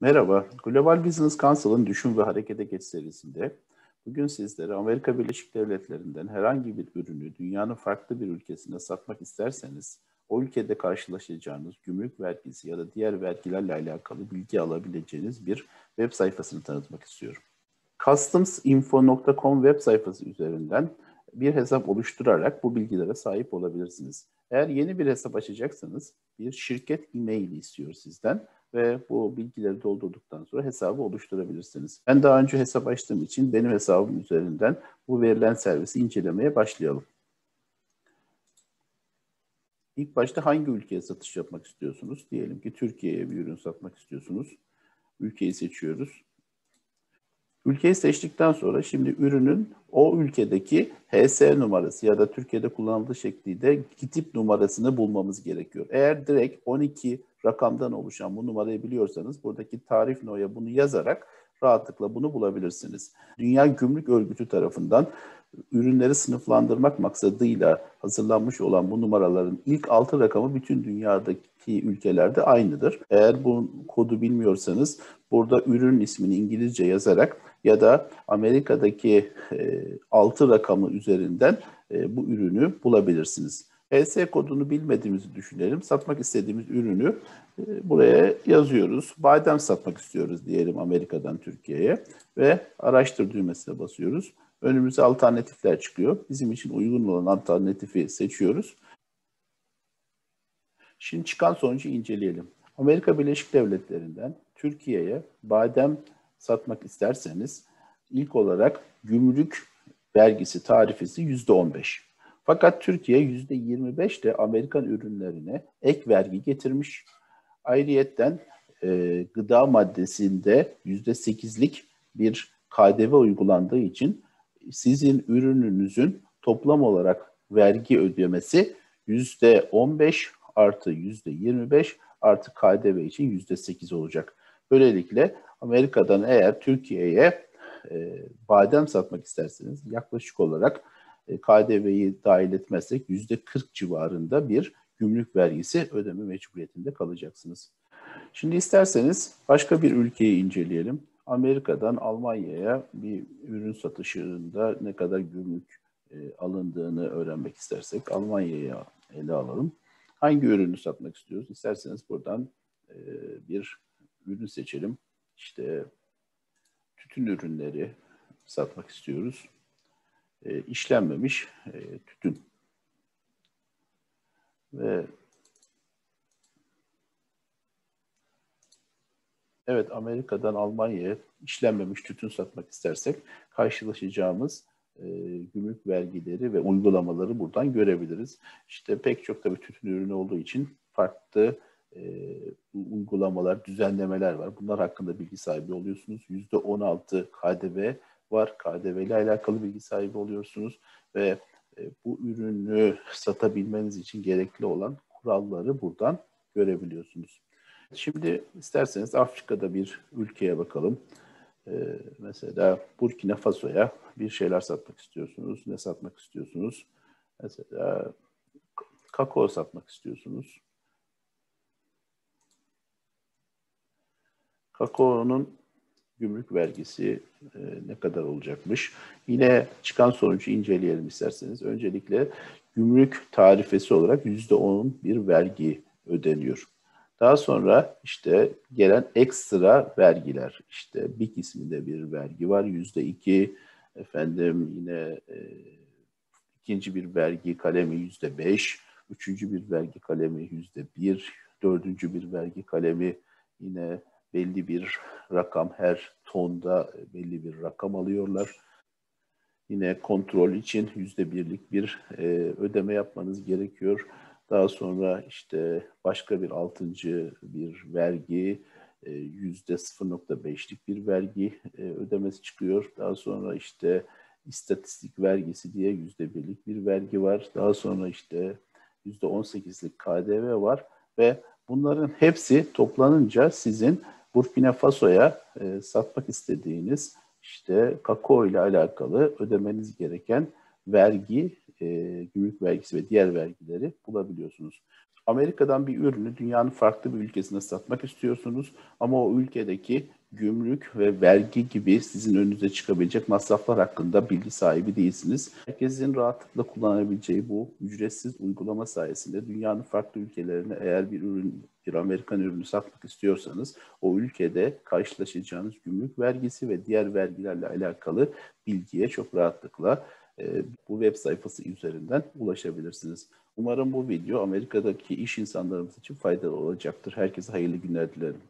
Merhaba, Global Business Council'ın Düşün ve Harekete Geç serisinde bugün sizlere Amerika Birleşik Devletleri'nden herhangi bir ürünü dünyanın farklı bir ülkesine satmak isterseniz o ülkede karşılaşacağınız gümrük vergisi ya da diğer vergilerle alakalı bilgi alabileceğiniz bir web sayfasını tanıtmak istiyorum. customsinfo.com web sayfası üzerinden bir hesap oluşturarak bu bilgilere sahip olabilirsiniz. Eğer yeni bir hesap açacaksanız bir şirket e-maili istiyor sizden ve bu bilgileri doldurduktan sonra hesabı oluşturabilirsiniz. Ben daha önce hesap açtığım için benim hesabım üzerinden bu verilen servisi incelemeye başlayalım. İlk başta hangi ülkeye satış yapmak istiyorsunuz? Diyelim ki Türkiye'ye bir ürün satmak istiyorsunuz. Ülkeyi seçiyoruz. Ülkeyi seçtikten sonra şimdi ürünün o ülkedeki HS numarası ya da Türkiye'de kullanıldığı şekliyle kitip numarasını bulmamız gerekiyor. Eğer direkt 12 rakamdan oluşan bu numarayı biliyorsanız buradaki tarif noya bunu yazarak rahatlıkla bunu bulabilirsiniz. Dünya Gümrük Örgütü tarafından ürünleri sınıflandırmak maksadıyla hazırlanmış olan bu numaraların ilk altı rakamı bütün dünyadaki ülkelerde aynıdır. Eğer bu kodu bilmiyorsanız burada ürün ismini İngilizce yazarak ya da Amerika'daki e, 6 rakamı üzerinden bu ürünü bulabilirsiniz. HS kodunu bilmediğimizi düşünelim. Satmak istediğimiz ürünü e, buraya yazıyoruz. Badem satmak istiyoruz diyelim Amerika'dan Türkiye'ye ve araştır düğmesine basıyoruz. Önümüze alternatifler çıkıyor. Bizim için uygun olan alternatifi seçiyoruz. Şimdi çıkan sonucu inceleyelim. Amerika Birleşik Devletleri'nden Türkiye'ye badem satmak isterseniz ilk olarak gümrük vergisi tarifesi yüzde on beş. Fakat Türkiye yüzde yirmi beş de Amerikan ürünlerine ek vergi getirmiş. Ayrıyetten e, gıda maddesinde yüzde sekizlik bir KDV uygulandığı için sizin ürününüzün toplam olarak vergi ödemesi yüzde on beş artı yüzde yirmi beş artı KDV için yüzde sekiz olacak. Böylelikle Amerika'dan eğer Türkiye'ye e, badem satmak isterseniz yaklaşık olarak KDV'yi dahil etmezsek yüzde 40 civarında bir gümrük vergisi ödeme mecburiyetinde kalacaksınız. Şimdi isterseniz başka bir ülkeyi inceleyelim. Amerika'dan Almanya'ya bir ürün satışında ne kadar gümrük e, alındığını öğrenmek istersek Almanya'ya ele alalım. Hangi ürünü satmak istiyoruz? İsterseniz buradan e, bir ürün seçelim. İşte tütün ürünleri satmak istiyoruz. E, işlenmemiş e, tütün. Ve evet Amerika'dan Almanya'ya işlenmemiş tütün satmak istersek karşılaşacağımız e, gümrük vergileri ve uygulamaları buradan görebiliriz. İşte pek çok tabii tütün ürünü olduğu için farklı e, uygulamalar, düzenlemeler var. Bunlar hakkında bilgi sahibi oluyorsunuz. %16 KDV var. KDV ile alakalı bilgi sahibi oluyorsunuz ve e, bu ürünü satabilmeniz için gerekli olan kuralları buradan görebiliyorsunuz. Şimdi isterseniz Afrika'da bir ülkeye bakalım. Ee, mesela Burkina Faso'ya bir şeyler satmak istiyorsunuz. Ne satmak istiyorsunuz? Mesela kakao satmak istiyorsunuz. Kakao'nun gümrük vergisi e, ne kadar olacakmış? Yine çıkan sonucu inceleyelim isterseniz. Öncelikle gümrük tarifesi olarak yüzde on bir vergi ödeniyor. Daha sonra işte gelen ekstra vergiler, işte BİK isminde bir vergi var, yüzde iki, efendim yine e, ikinci bir vergi kalemi yüzde beş, üçüncü bir vergi kalemi yüzde bir, dördüncü bir vergi kalemi yine belli bir rakam her tonda belli bir rakam alıyorlar. Yine kontrol için yüzde birlik bir e, ödeme yapmanız gerekiyor. Daha sonra işte başka bir altıncı bir vergi e, yüzde 0.5'lik bir vergi e, ödemesi çıkıyor. Daha sonra işte istatistik vergisi diye yüzde birlik bir vergi var. Daha sonra işte yüzde 18'lik KDV var ve bunların hepsi toplanınca sizin Burkina Faso'ya e, satmak istediğiniz işte kakao ile alakalı ödemeniz gereken vergi, e, gümrük vergisi ve diğer vergileri bulabiliyorsunuz. Amerika'dan bir ürünü dünyanın farklı bir ülkesine satmak istiyorsunuz ama o ülkedeki gümrük ve vergi gibi sizin önünüze çıkabilecek masraflar hakkında bilgi sahibi değilsiniz. Herkesin rahatlıkla kullanabileceği bu ücretsiz uygulama sayesinde dünyanın farklı ülkelerine eğer bir ürün, bir Amerikan ürünü satmak istiyorsanız o ülkede karşılaşacağınız gümrük vergisi ve diğer vergilerle alakalı bilgiye çok rahatlıkla e, bu web sayfası üzerinden ulaşabilirsiniz. Umarım bu video Amerika'daki iş insanlarımız için faydalı olacaktır. Herkese hayırlı günler dilerim.